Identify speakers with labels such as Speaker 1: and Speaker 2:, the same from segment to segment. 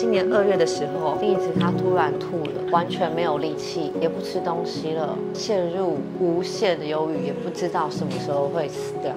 Speaker 1: 今年二月的时候，弟子他突然吐了，完全没有力气，也不吃东西了，陷入无限的忧郁，也不知道什么时候会死掉。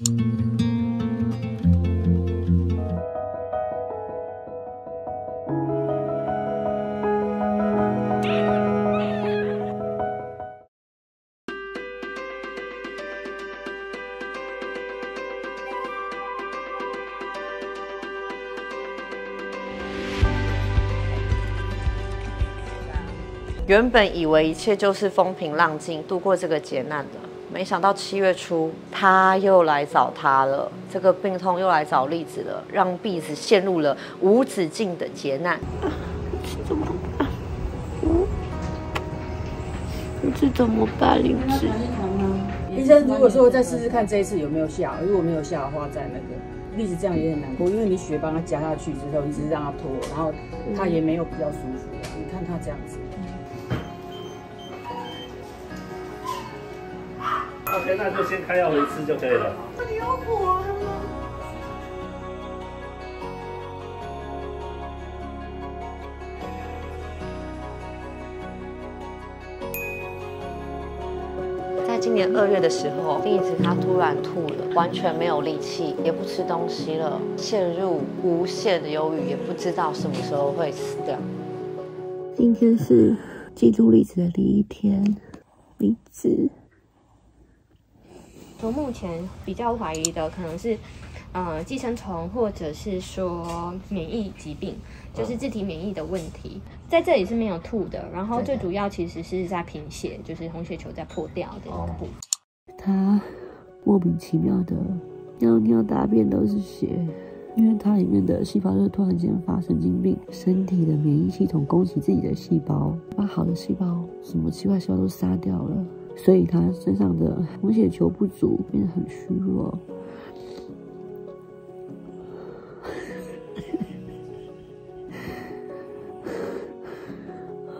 Speaker 1: 原本以为一切就是风平浪静，度过这个劫难的，没想到七月初他又来找他了，这个病痛又来找栗子了，让栗子陷入了无止境的劫难。
Speaker 2: 怎么办？嗯，这怎么办？栗子，
Speaker 3: 医生如果说再试试看这一次有没有效，如果没有效的话，再那个栗子这样也很难过，因为你血帮他加下去之后，一直让他拖，然后他也没有比较舒服。你看他这样子。
Speaker 4: OK，那就先开药回吃就可以了。这里有火了吗？
Speaker 1: 在今年二月的时候，栗子她突然吐了，完全没有力气，也不吃东西了，陷入无限的忧郁，也不知道什么时候会死掉。
Speaker 2: 今天是记住栗子的第一天，栗子。
Speaker 5: 从目前比较怀疑的可能是，呃，寄生虫或者是说免疫疾病，就是自体免疫的问题。在这里是没有吐的，然后最主要其实是在贫血，就是红血球在破掉的一部
Speaker 2: 他莫名其妙的尿尿大便都是血，因为它里面的细胞就突然间发神经病，身体的免疫系统攻击自己的细胞，把好的细胞、什么奇怪细胞都杀掉了。所以他身上的红血球不足，变得很虚弱。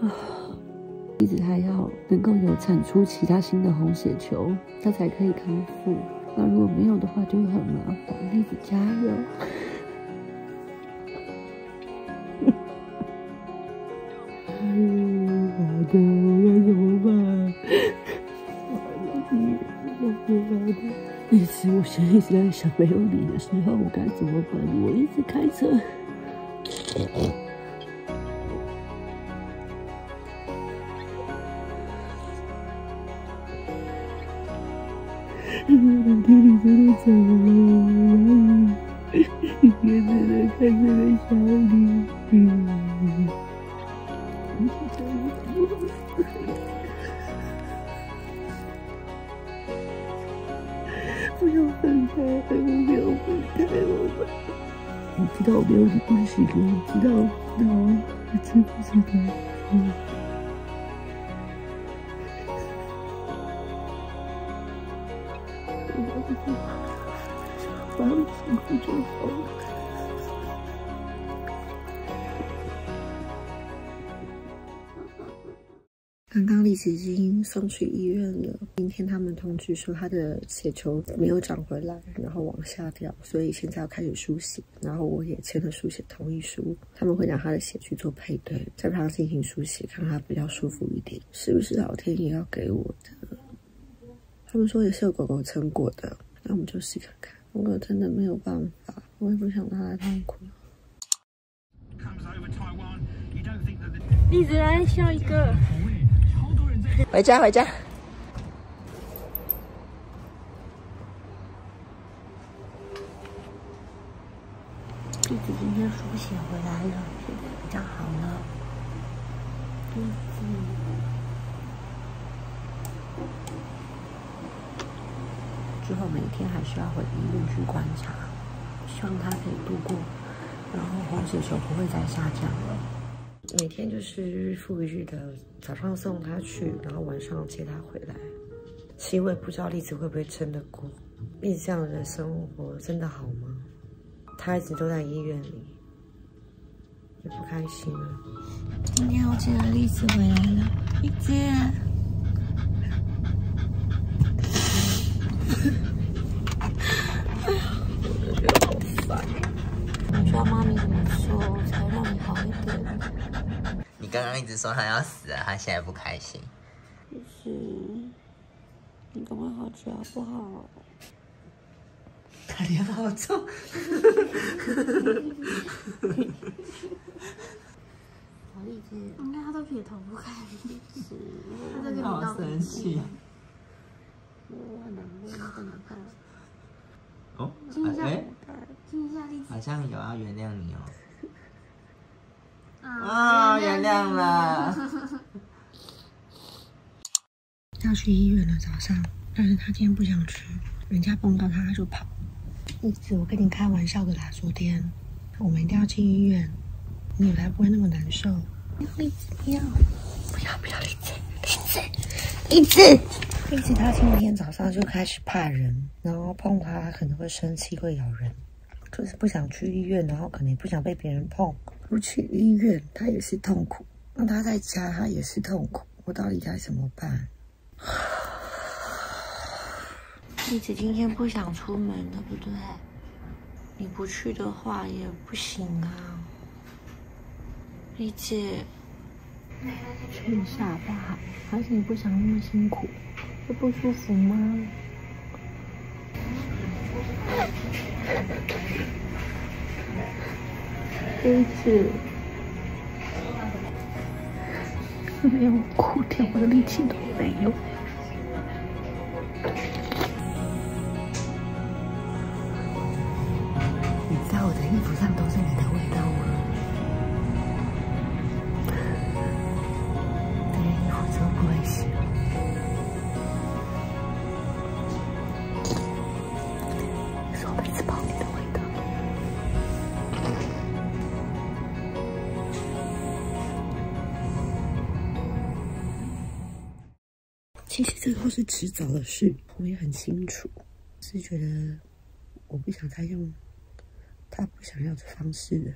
Speaker 2: 一直还要能够有产出其他新的红血球，他才可以康复。那如果没有的话，就会很麻烦。一直加油！一直在想，没有你的时候我该怎么办？我一直开车。天你真的走了，也只能看这个小女。不要分开，我不要分开，我们。我知道我没有你不行，我知道，知道，我知不知道？嗯。我要辛苦就好了。已经送去医院了。今天他们通知说，他的血球没有长回来，然后往下掉，所以现在要开始输血。然后我也签了输血同意书。他们会拿他的血去做配对，再让他进行输血，看他比较舒服一点。是不是老天爷要给我的？他们说也是有狗狗成果的，那我们就试看看。我真的没有办法，我也不想让他痛苦。
Speaker 5: 栗子来笑一个。
Speaker 1: 回家，回家。
Speaker 2: 弟弟今天输血回来了，现在比较好了。弟弟，之后每天还需要回医院去观察，希望他可以度过，然后红血球不会再下降了。
Speaker 6: 每天就是日复一日的，早上送他去，然后晚上接他回来。其实我也不知道栗子会不会撑得过。栗子这样的生活真的好吗？他一直都在医院里，也不开心啊。今天我接了栗子回来了，栗子。
Speaker 7: 刚刚一直说他要死了，他现在不开心。
Speaker 6: 就是你赶快好起来好不好？
Speaker 7: 他脸好臭。
Speaker 6: 好励志，
Speaker 8: 你看他都撇头不看，
Speaker 6: 是，
Speaker 8: 他在跟你闹脾气。
Speaker 6: 我很难过，很难过。
Speaker 7: 哦，哎，好像有要原谅你哦。
Speaker 8: 啊
Speaker 7: 啊，原谅了。
Speaker 6: 要去医院了，早上，但是他今天不想去，人家碰到他他就跑。栗子，我跟你开玩笑的啦，昨天我们一定要进医院，你才不会那么难受。栗子，不要，不要，不要，栗子，栗子，栗子，栗子，他今天早上就开始怕人，然后碰他他可能会生气，会咬人，就是不想去医院，然后可能也不想被别人碰。不去医院，他也是痛苦；那他在家，他也是痛苦。我到底该怎么办？栗子今天不想出门，对不对？你不去的话也不行啊。丽姐。去一下好不好？还是你不想那么辛苦？会不舒服吗？栗子，连我哭点我的力气都没有。其实这都是迟早的事，我也很清楚。是觉得我不想再用他不想要的方式了。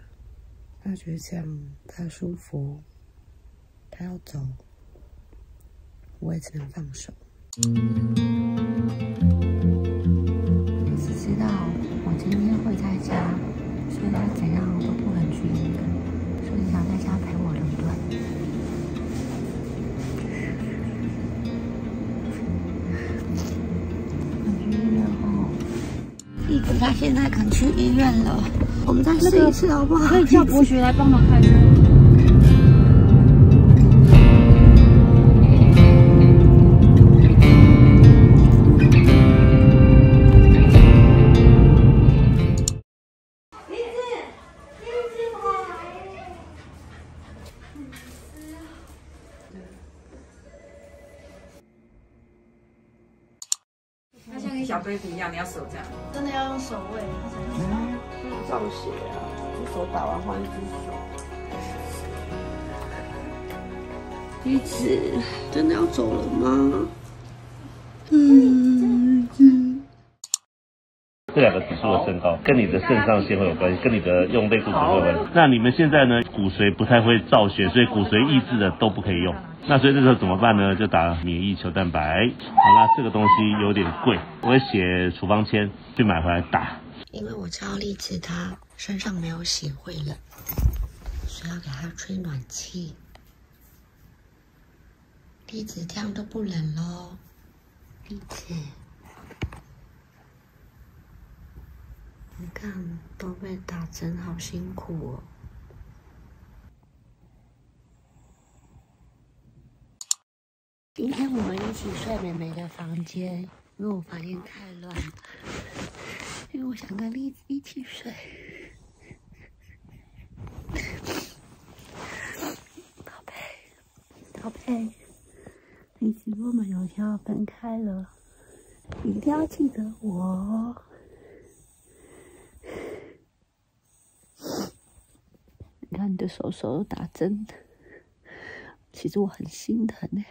Speaker 6: 他觉得这样他舒服，他要走，我也只能放手。我只知道我今天会在家，所以他怎样他现在肯去医院了，我们再试一次好不好？
Speaker 3: 可以叫博学来帮忙开车。
Speaker 9: 它像跟小 baby 一样，你要手这样。
Speaker 6: 造血啊！一手打完换一只手。栗子，真的要走了吗？嗯，
Speaker 4: 这两个指数的升高跟你的肾上腺会有关系，跟你的用类固醇会有关系。那你们现在呢，骨髓不太会造血，所以骨髓抑制的都不可以用。那所以这时候怎么办呢？就打免疫球蛋白。好啦，这个东西有点贵，我会写处方签去买回来打。
Speaker 6: 因为我知道栗子她身上没有血会冷，所以要给她吹暖气。栗子这样都不冷喽，栗子，你看都被打针，好辛苦哦。今天我们一起睡美美的房间，因为我房间太乱。因为我想跟栗子一起睡。宝贝，宝贝，栗子，我们有一天要分开了，一定要记得我。你看你的手手都打针。其实我很心疼呢。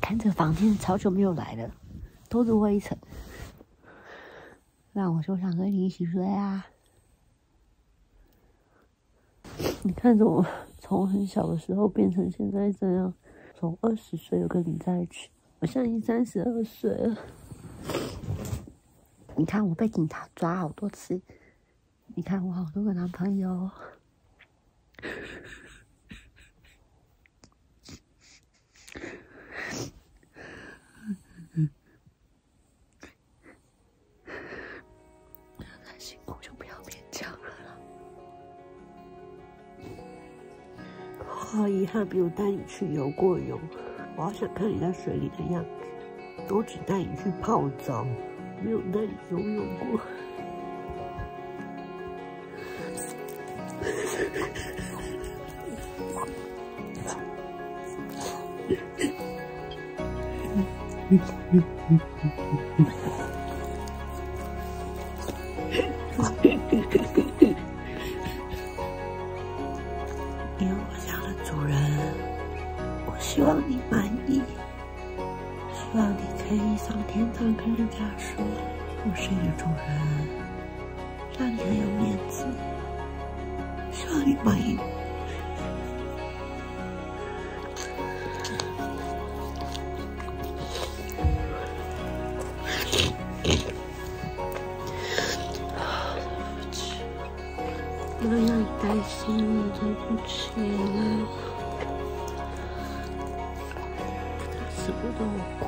Speaker 6: 看这个房间，超久没有来了，都是灰尘。那我说想跟你一起睡啊！你看着我从很小的时候变成现在这样，从二十岁就跟你在一起，我现在已经三十二岁了。你看我被警察抓好多次，你看我好多个男朋友。好遗憾没有带你去游过泳，我好想看你在水里的样子。我只带你去泡澡，没有带你游泳过。让你很有面子，希望你满意。不能让你担心了，对不起了。他舍不得我哭。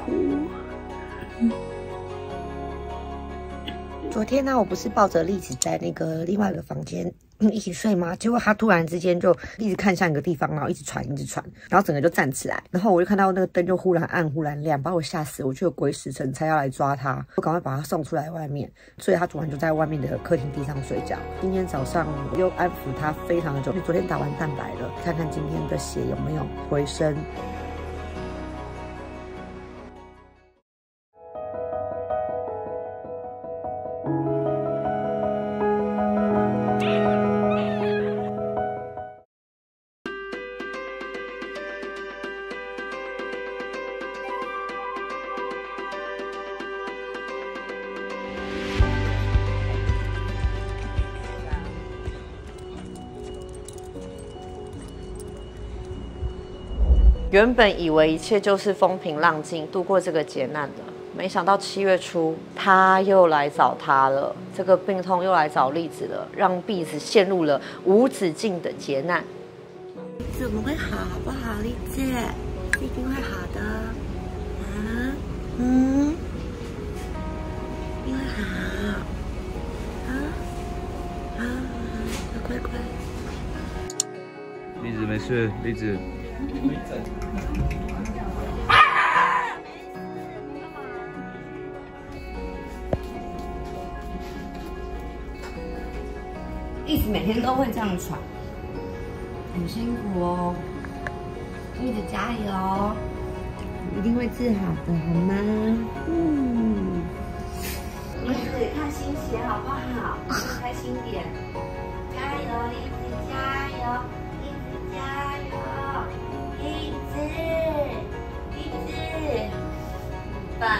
Speaker 6: 昨天呢，我不是抱着栗子在那个另外一个房间一起睡吗？结果他突然之间就一直看向一个地方，然后一直喘，一直喘，然后整个就站起来，然后我就看到那个灯就忽然暗，忽然亮，把我吓死。我就有鬼使神差要来抓他，我赶快把他送出来外面。所以他昨晚就在外面的客厅地上睡觉。今天早上我又安抚他非常的久，因为昨天打完蛋白了，看看今天的血有没有回升。
Speaker 1: 原本以为一切就是风平浪静，度过这个劫难的，没想到七月初他又来找他了，这个病痛又来找栗子了，让栗子陷入了无止境的劫难。
Speaker 6: 怎么会好，不好，丽姐？一定会好的。嗯，一定会好。啊，啊，乖乖。
Speaker 10: 栗子没事，栗子。
Speaker 1: 栗子每天都会这样喘，很辛苦哦。一直加油，
Speaker 6: 一定会治好的，好吗？嗯。
Speaker 1: 栗子看心情好不好？开心点，很棒啊！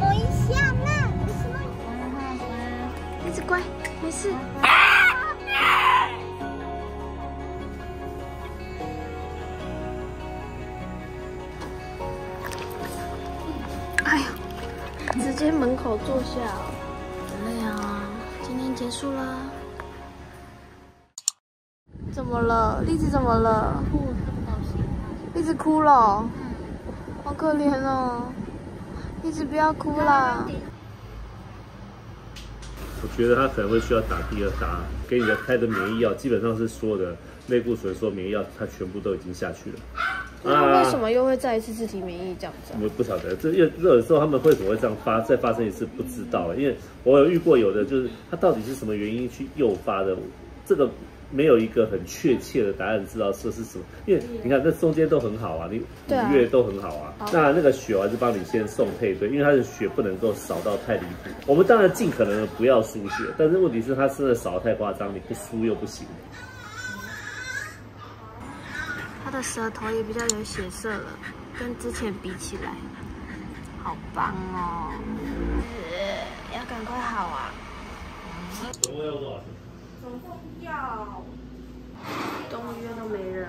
Speaker 8: 等一下啦，为什么？一直乖，没事。哎呀，直接门口坐下，啊！今天结束了。怎么了？栗子怎么了？栗子哭了，好可怜哦。栗子不要哭啦。
Speaker 4: 我觉得他可能会需要打第二打，给你的开的免疫药基本上是所有的类固醇、所有免疫药，它全部都已经下去了。
Speaker 8: 那为什么又会再一次自体免疫这样子啊？
Speaker 4: 我不晓得，这热热的时候他们会怎么会这样发再发生一次不知道，因为我有遇过有的就是它到底是什么原因去诱发的，这个没有一个很确切的答案，知道这是什么。因为你看这中间都很好啊，你五月都很好啊。那那个血我还是帮你先送配对，因为他的血不能够少到太离谱。我们当然尽可能的不要输血，但是问题是他真的少得太夸张，你不输又不行。
Speaker 8: 他的舌头也比较有血色了，跟之前比起来，好棒哦！呃要赶快好啊！
Speaker 4: 总共要多少钱？
Speaker 8: 动物医院都没人了。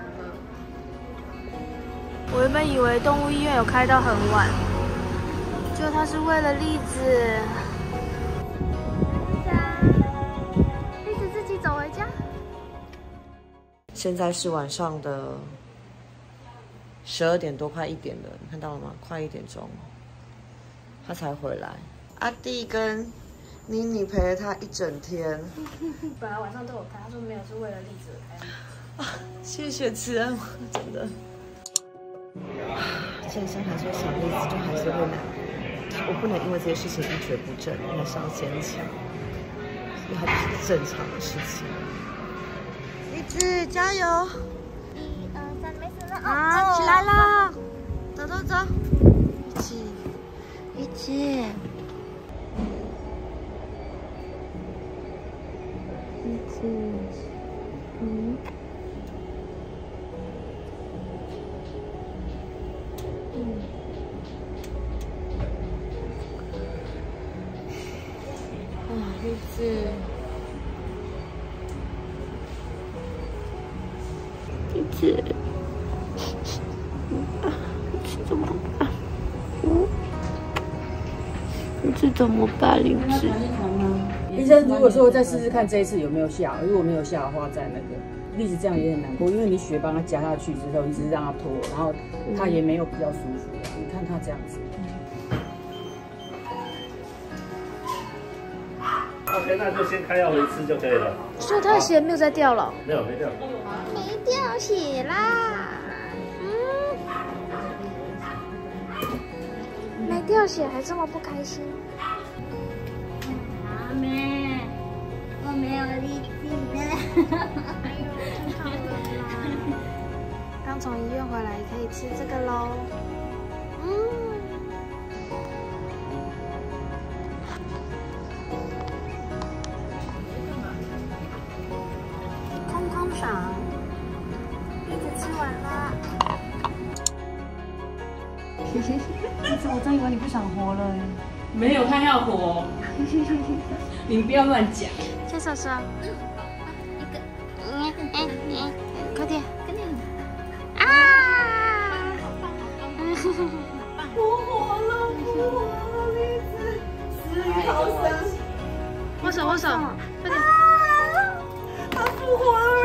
Speaker 8: 我原本以为动物医院有开到很晚，结果他是为了栗子。栗子自己走回家。
Speaker 1: 现在是晚上的十二点多，快一点了，你看到了吗？快一点钟，他才回来。阿弟跟妮妮陪了他一整天，
Speaker 8: 本来晚上都有开，他说没有，是为了栗子而开。
Speaker 1: 谢谢慈恩，真的。健身还是会想栗子，就还是会难。我不能因为这些事情一蹶不振，还是要坚强，因为它不是正常的事情。栗子加油！
Speaker 8: 一二三，没事了
Speaker 1: 啊，起来了，走走走，一起，一起，一起，嗯。啊，栗子，栗子。怎么办？嗯，这怎么办，林子？
Speaker 3: 医生如果说再试试看这一次有没有效，如果没有效的话，再那个一直这样也很难过，因为你血帮他加下去之后，一直让他拖，然后他也没有比较舒服。你看他这样子
Speaker 4: ，OK，那就先开药一次就可以了。
Speaker 8: 所以他的血没有再掉了。
Speaker 4: 没有，没掉。
Speaker 8: 没掉血啦，嗯，没掉血还这么不开心。
Speaker 10: 我没有力气了。
Speaker 8: 刚从医院回来，可以吃这个喽。嗯，空空爽，栗子吃完了。
Speaker 3: 我真以为你不想活了没有，他要活。你不要乱讲。
Speaker 8: 牵手说。
Speaker 10: 一个，嗯，哎、哎、
Speaker 8: 快点，
Speaker 10: 快点。啊！复活了，复活了，你子，
Speaker 8: 死逃生。握手，握手，快点。啊！他复活了。